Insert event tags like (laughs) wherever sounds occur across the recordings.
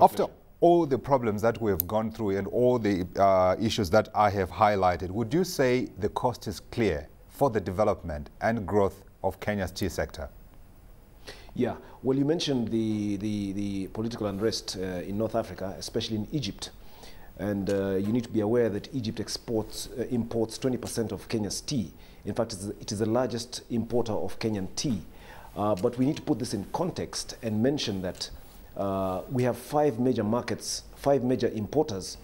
After all the problems that we have gone through and all the uh, issues that I have highlighted, would you say the cost is clear for the development and growth of Kenya's tea sector? Yeah, well, you mentioned the, the, the political unrest uh, in North Africa, especially in Egypt. And uh, you need to be aware that Egypt exports, uh, imports 20% of Kenya's tea. In fact, it's, it is the largest importer of Kenyan tea. Uh, but we need to put this in context and mention that uh, we have five major markets, five major importers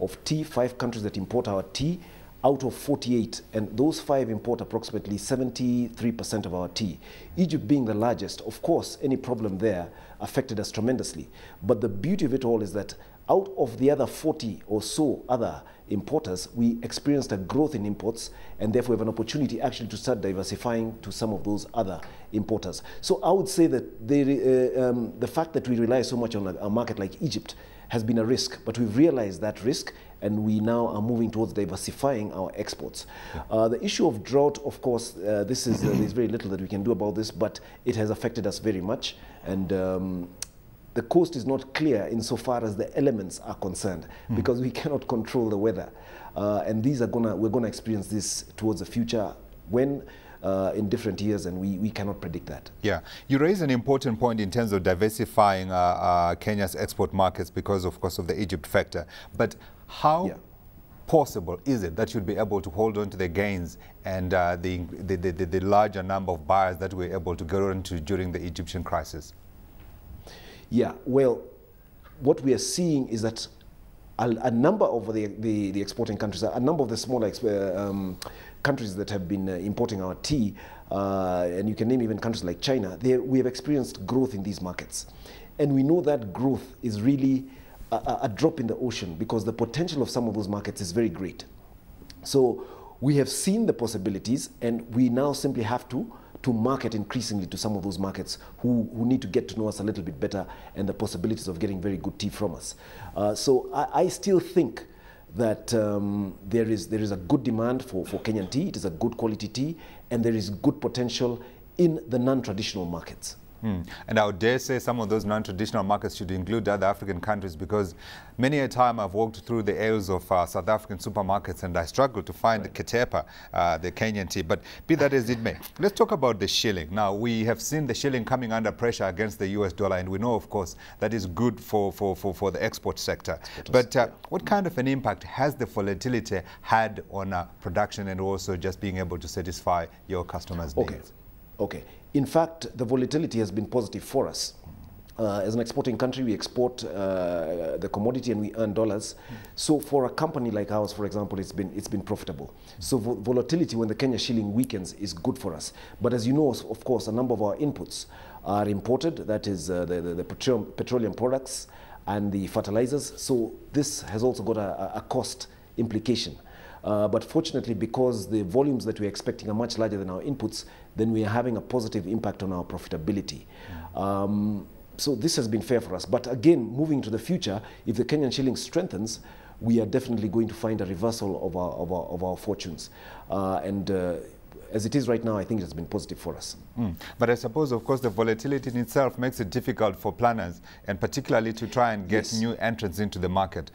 of tea, five countries that import our tea out of 48, and those five import approximately 73% of our tea. Egypt being the largest, of course, any problem there affected us tremendously. But the beauty of it all is that out of the other 40 or so other importers, we experienced a growth in imports, and therefore have an opportunity actually to start diversifying to some of those other importers. So I would say that the, uh, um, the fact that we rely so much on a, a market like Egypt has been a risk, but we've realized that risk and we now are moving towards diversifying our exports. Uh, the issue of drought, of course, uh, this is, uh, there's very little that we can do about this, but it has affected us very much. And um, the coast is not clear insofar as the elements are concerned mm. because we (laughs) cannot control the weather. Uh, and these are gonna, we're gonna experience this towards the future when uh, in different years, and we, we cannot predict that. Yeah, you raise an important point in terms of diversifying uh, uh, Kenya's export markets because, of course, of the Egypt factor. But how yeah. possible is it that you'd be able to hold on to the gains and uh, the, the, the, the, larger number of buyers that we were able to get into during the Egyptian crisis? Yeah, well, what we are seeing is that a, a number of the, the, the, exporting countries, a number of the smaller uh, um, countries that have been uh, importing our tea, uh, and you can name even countries like China, they, we have experienced growth in these markets. And we know that growth is really a, a drop in the ocean because the potential of some of those markets is very great. So we have seen the possibilities and we now simply have to to market increasingly to some of those markets who, who need to get to know us a little bit better and the possibilities of getting very good tea from us. Uh, so I, I, still think that um, there, is, there is a good demand for, for Kenyan tea, it is a good quality tea, and there is good potential in the non-traditional markets. Hmm. And I would dare say some of those non-traditional markets should include other African countries because many a time I've walked through the aisles of uh, South African supermarkets and I struggle to find right. the Ketepa, uh, the Kenyan tea. But be that as it may, let's talk about the shilling. Now, we have seen the shilling coming under pressure against the US dollar and we know, of course, that is good for, for, for, for the export sector. but uh, what kind of an impact has the volatility had on uh, production and also just being able to satisfy your customers' okay. needs? Okay. In fact, the volatility has been positive for us. Uh, as an exporting country, we export uh, the commodity and we earn dollars. Mm. So for a company like ours, for example, it's been, it's been profitable. So vo volatility when the Kenya shilling weakens is good for us. But as you know, of course, a number of our inputs are imported, that is uh, the, the, the petroleum, petroleum products and the fertilizers. So this has also got a, a cost implication. Uh, but fortunately, because the volumes that we're expecting are much larger than our inputs, then we are having a positive impact on our profitability. Mm. Um, so this has been fair for us. But again, moving to the future, if the Kenyan shilling strengthens, we are definitely going to find a reversal of our, of our, of our fortunes. Uh, and uh, as it is right now, I think it has been positive for us. Mm. But I suppose, of course, the volatility in itself makes it difficult for planners, and particularly to try and get yes. new entrants into the market.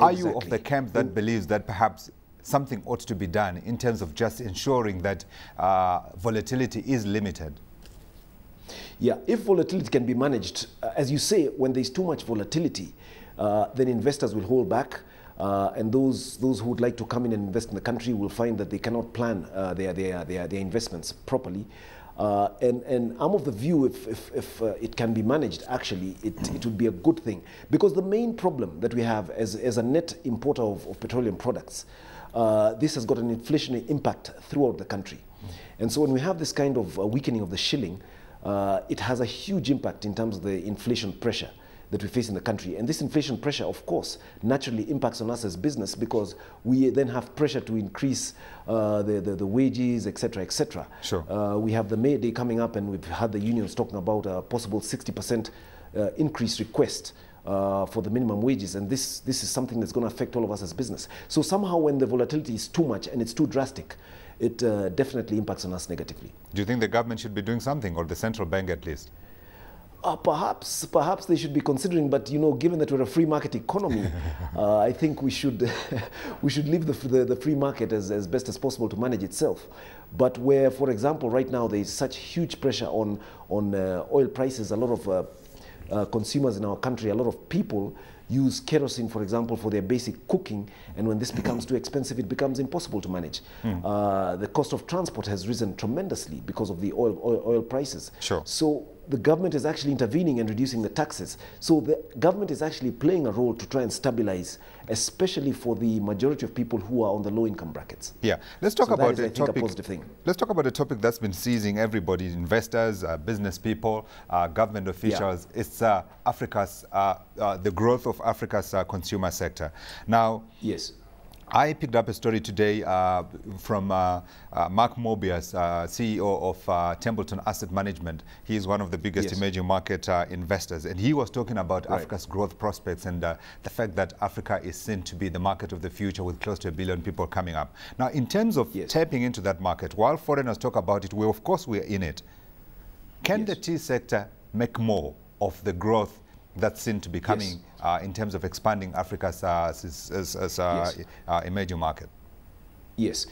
Are exactly. you of the camp that mm. believes that perhaps something ought to be done in terms of just ensuring that uh, volatility is limited? Yeah, if volatility can be managed, uh, as you say, when there's too much volatility, uh, then investors will hold back. Uh, and those, those who would like to come in and invest in the country will find that they cannot plan uh, their, their, their, their investments properly. Uh, and, and I'm of the view if, if, if uh, it can be managed, actually, it, it would be a good thing. Because the main problem that we have as, as a net importer of, of petroleum products, uh, this has got an inflationary impact throughout the country. And so when we have this kind of uh, weakening of the shilling, uh, it has a huge impact in terms of the inflation pressure that we face in the country. And this inflation pressure, of course, naturally impacts on us as business because we then have pressure to increase uh, the, the, the, wages, etc., etc. Sure. Uh, we have the May Day coming up and we've had the unions talking about a possible 60% uh, increase request uh, for the minimum wages. And this, this is something that's going to affect all of us as business. So somehow when the volatility is too much and it's too drastic, it uh, definitely impacts on us negatively. Do you think the government should be doing something, or the central bank at least? Uh, perhaps, perhaps they should be considering, but you know, given that we're a free market economy, (laughs) uh, I think we should (laughs) we should leave the, the, the, free market as, as best as possible to manage itself. But where, for example, right now there is such huge pressure on on uh, oil prices, a lot of uh, uh, consumers in our country, a lot of people use kerosene, for example, for their basic cooking, and when this becomes too expensive, it becomes impossible to manage. Mm. Uh, the cost of transport has risen tremendously because of the oil, oil, oil prices. Sure. So the government is actually intervening and reducing the taxes. So the government is actually playing a role to try and stabilize, especially for the majority of people who are on the low income brackets. Yeah, let's talk so about is, a topic. a positive thing. Let's talk about a topic that's been seizing everybody: investors, uh, business people, uh, government officials. Yeah. It's uh, Africa's uh, uh, the growth of Africa's uh, consumer sector. Now, yes. I picked up a story today uh, from uh, uh, Mark Mobius, uh, CEO of uh, Templeton Asset Management. He is one of the biggest yes. emerging market uh, investors. And he was talking about right. Africa's growth prospects and the fact that Africa is seen to be the market of the future with close to a billion people coming up. Now, in terms of yes. tapping into that market, while foreigners talk about it, we of course we're in it. Can yes. the tea sector make more of the growth that's seen to be coming yes. uh, in terms of expanding Africa's uh, as, as, as uh, yes. Emerging market? Yes.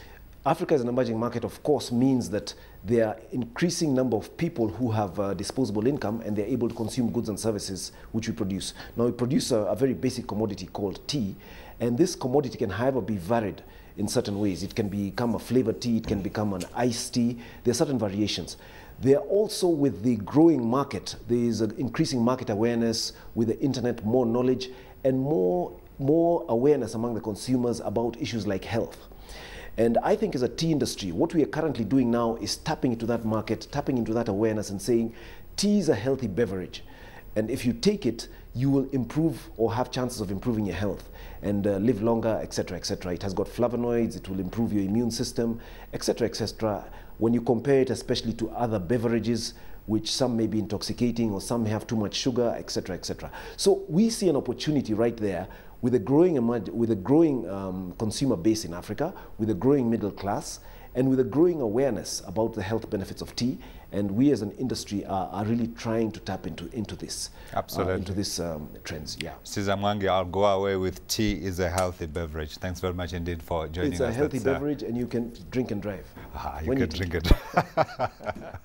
Africa as an emerging market, of course, means that there are increasing number of people who have uh, disposable income and they're able to consume goods and services which we produce. Now, we produce a, a very basic commodity called tea, and this commodity can, however, be varied in certain ways. It can become a flavored tea, it can become an iced tea. There are certain variations. There are also with the growing market, there is an increasing market awareness with the internet, more knowledge and more, more awareness among the consumers about issues like health. And I think as a tea industry, what we are currently doing now is tapping into that market, tapping into that awareness and saying tea is a healthy beverage. And if you take it, you will improve or have chances of improving your health and uh, live longer, etc., etc. It has got flavonoids, it will improve your immune system, etc., etc. When you compare it especially to other beverages, which some may be intoxicating or some have too much sugar, etc., etc. So we see an opportunity right there with a growing, with a growing um, consumer base in Africa, with a growing middle class, and with a growing awareness about the health benefits of tea. And we as an industry are, are really trying to tap into, into this. Absolutely. Uh, into these um, trends, yeah. Caesar Mwangi, I'll go away with tea is a healthy beverage. Thanks very much indeed for joining us. It's a healthy That's, beverage uh, and you can drink and drive. Ah, you can drink it. (laughs)